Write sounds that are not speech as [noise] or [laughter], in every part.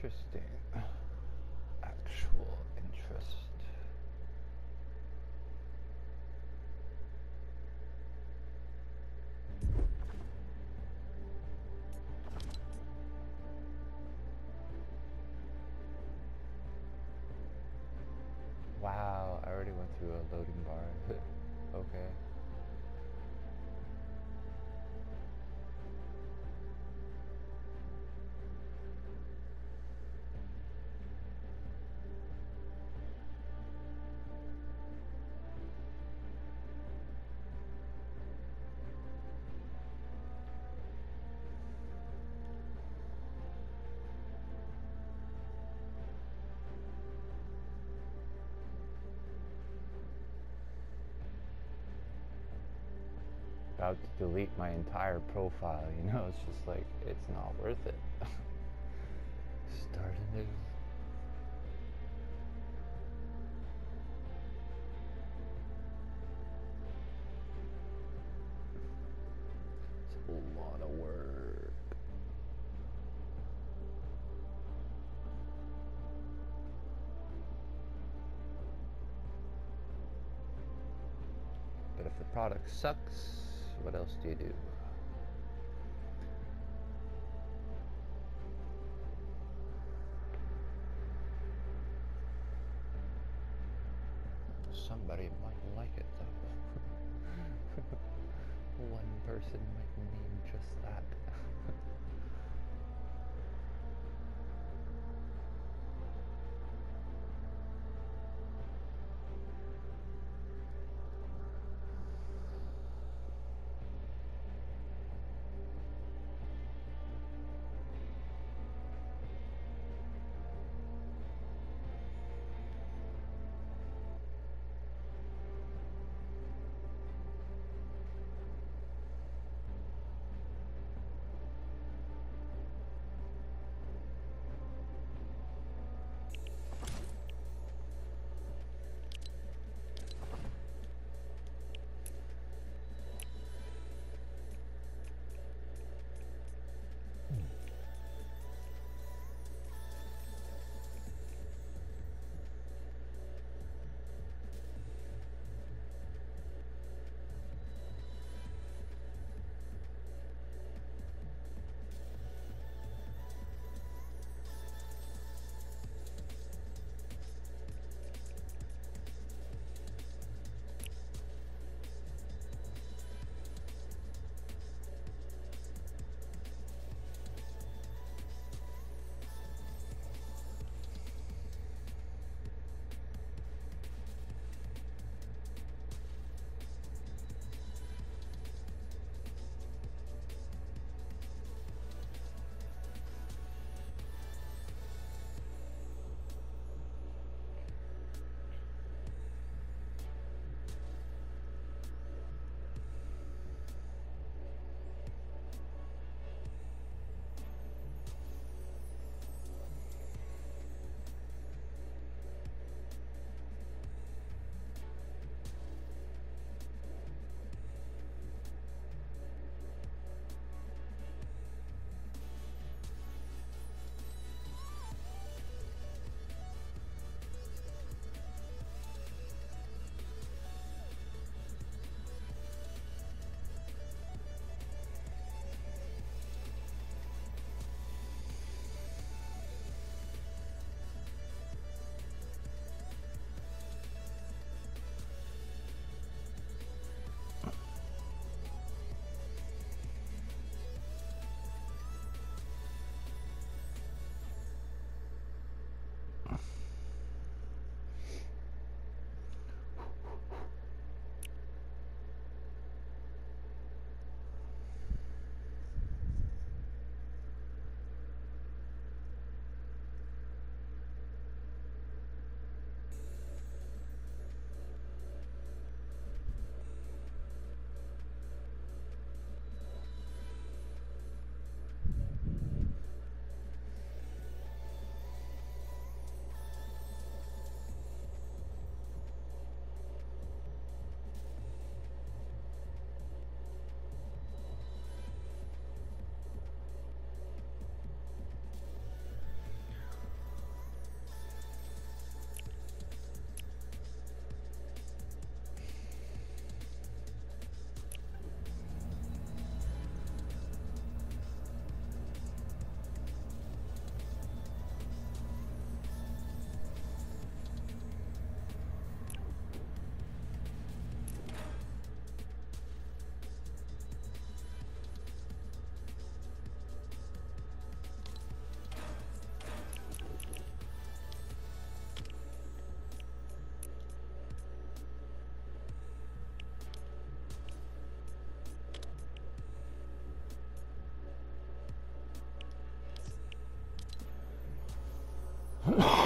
interesting actual interest. Wow, I already went through a loading bar. [laughs] okay. About to delete my entire profile, you know, it's just like, it's not worth it. [laughs] Start anew. It's a lot of work. But if the product sucks, what else do you do?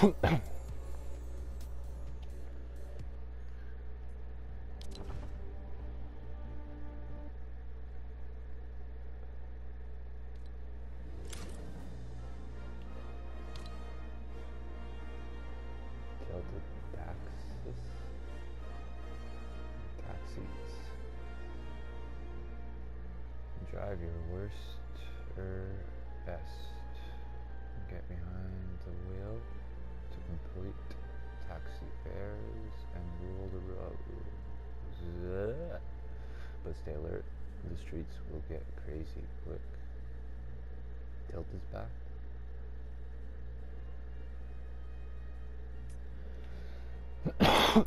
Drive your worst or best. Get behind the wheel complete taxi fares and rule the roads. But stay alert, the streets will get crazy quick. Tilt is back.